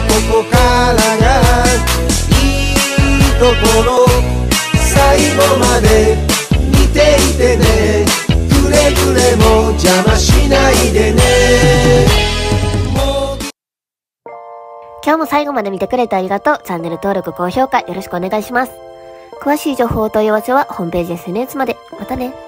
ここからがいいところ最後まで見ていてねくれぐれも邪魔しないでね今日も最後まで見てくれてありがとう。チャンネル登録、高評価よろしくお願いします。詳しい情報お問い合わせはホームページ SNS まで。またね。